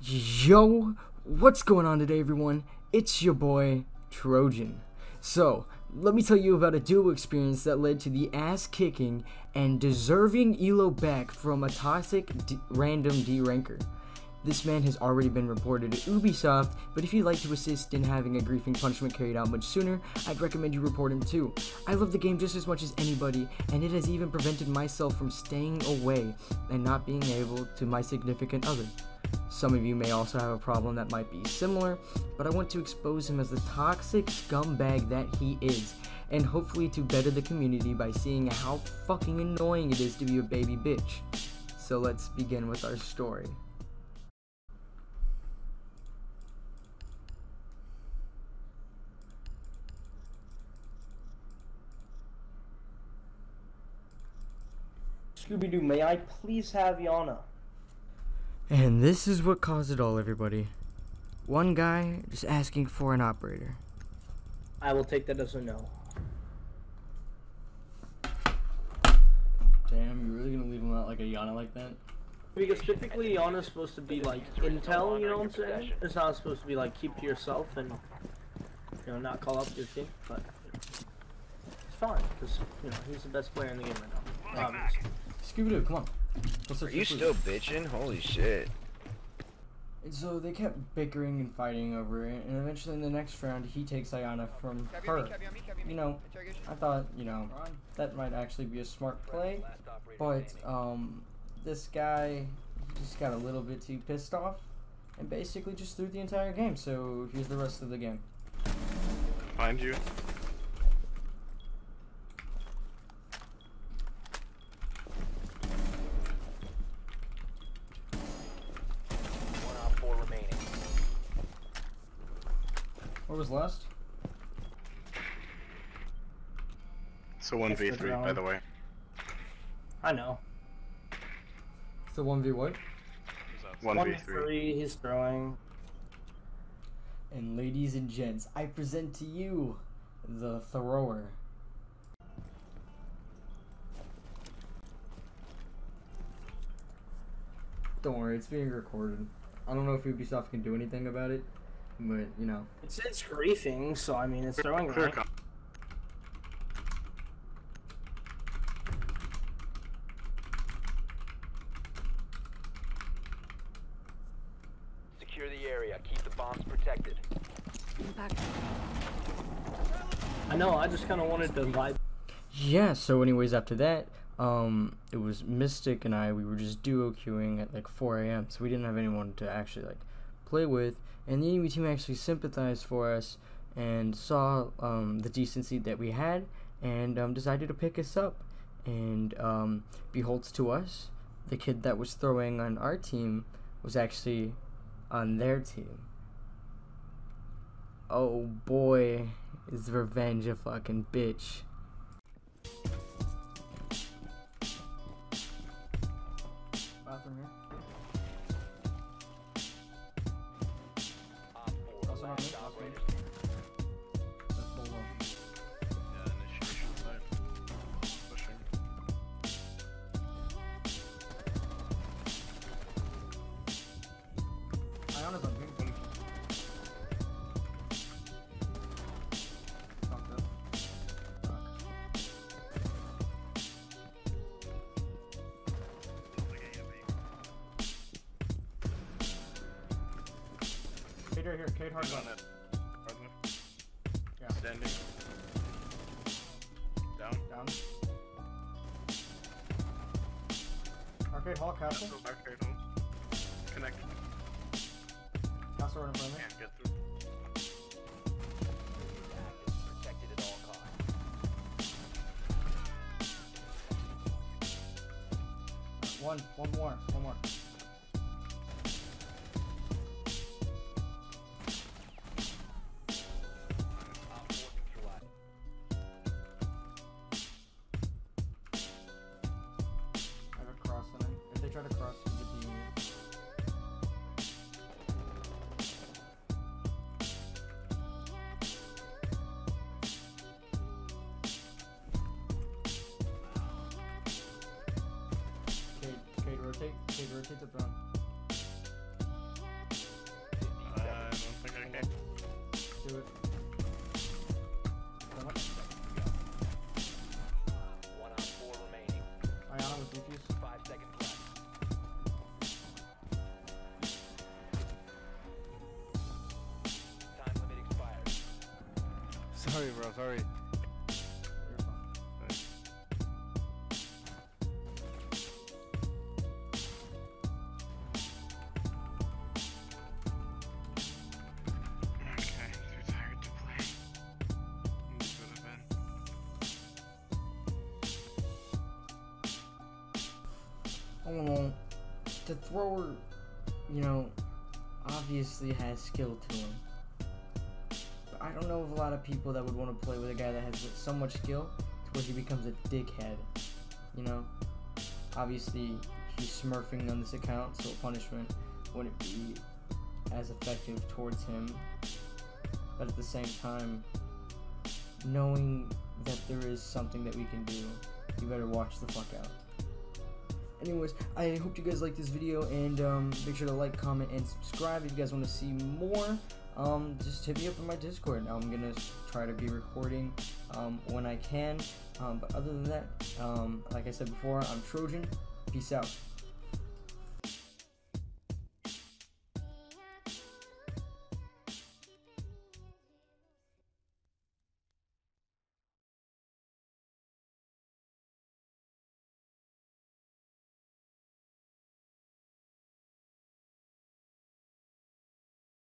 Yo, what's going on today, everyone? It's your boy, Trojan. So, let me tell you about a duo experience that led to the ass kicking and deserving elo back from a toxic d- random D ranker. This man has already been reported to Ubisoft, but if you'd like to assist in having a griefing punishment carried out much sooner, I'd recommend you report him too. I love the game just as much as anybody, and it has even prevented myself from staying away and not being able to my significant other. Some of you may also have a problem that might be similar, but I want to expose him as the toxic scumbag that he is, and hopefully to better the community by seeing how fucking annoying it is to be a baby bitch. So let's begin with our story. Scooby Doo, may I please have Iana? And this is what caused it all, everybody. One guy just asking for an operator. I will take that as a no. Damn, you're really gonna leave him out like a Iana like that? Because typically Iana's supposed to be like intel, you know what I'm saying? It's not supposed to be like keep to yourself and you know not call up your team, but it's fine because you know he's the best player in the game right now. Obviously. Scooby Doo, come on. Let's Are you for still bitching? Holy shit. And so they kept bickering and fighting over it, and eventually in the next round, he takes Ayana from her. You know, I thought, you know, that might actually be a smart play, but um, this guy just got a little bit too pissed off and basically just threw the entire game. So here's the rest of the game. Find you. One op four remaining. What was last? So 1v3, by the way. I know. It's the 1v what? 1v3. three, he's throwing. And ladies and gents, I present to you the thrower. Don't worry, it's being recorded. I don't know if Ubisoft can do anything about it, but you know. It says griefing, so I mean it's throwing Clear right. Secure the area. Keep the bombs protected. I know. I just kind of wanted to vibe. Yeah, so anyways, after that, um, it was Mystic and I, we were just duo queuing at like 4 a.m., so we didn't have anyone to actually like play with, and the enemy team actually sympathized for us and saw um, the decency that we had and um, decided to pick us up. And um, beholds to us, the kid that was throwing on our team was actually on their team. Oh boy, is revenge a fucking bitch. Kate right here, Kate hard on. Hardly. Yeah. Standing. Down. Down. Arcade hall, castle. Castle, arcade home. Connect. Castle right in front of me. Can't get through. Protected at all costs. One, one more, one more. take Cade, rotate the throne. Uh, I don't think I can. Do it. One on four remaining. With defuse. Five seconds left. Time limit. Sorry, bro, sorry. The thrower, you know, obviously has skill to him. But I don't know of a lot of people that would want to play with a guy that has so much skill to where he becomes a dickhead. You know? Obviously, he's smurfing on this account, so punishment wouldn't be as effective towards him. But at the same time, knowing that there is something that we can do, you better watch the fuck out. Anyways, I hope you guys like this video and um, make sure to like, comment, and subscribe if you guys want to see more. Um, just hit me up on my Discord. I'm gonna try to be recording um, when I can. Um, but other than that, um, like I said before, I'm Trojan. Peace out.